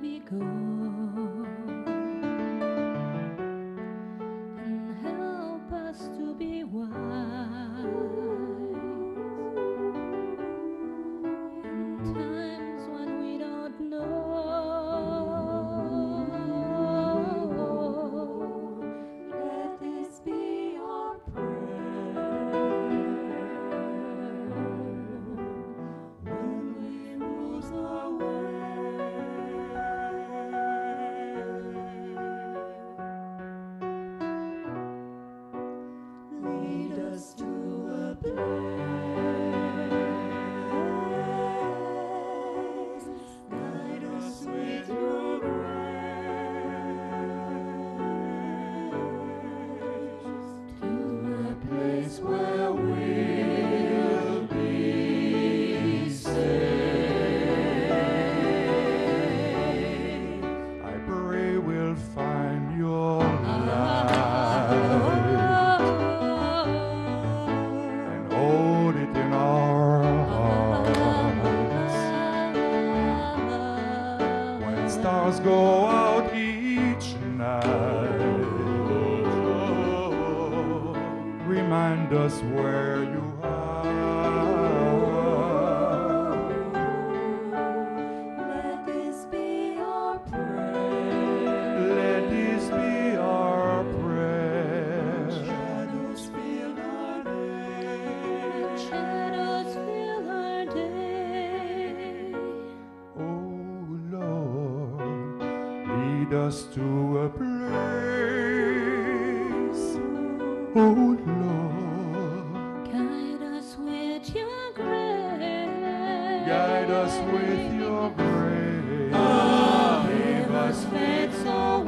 be go. Just. stars go out each night. Remind us where you are. lead us to a place, oh Lord. Guide us with your grace. Guide us with your grace. Oh, give us faith so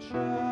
child.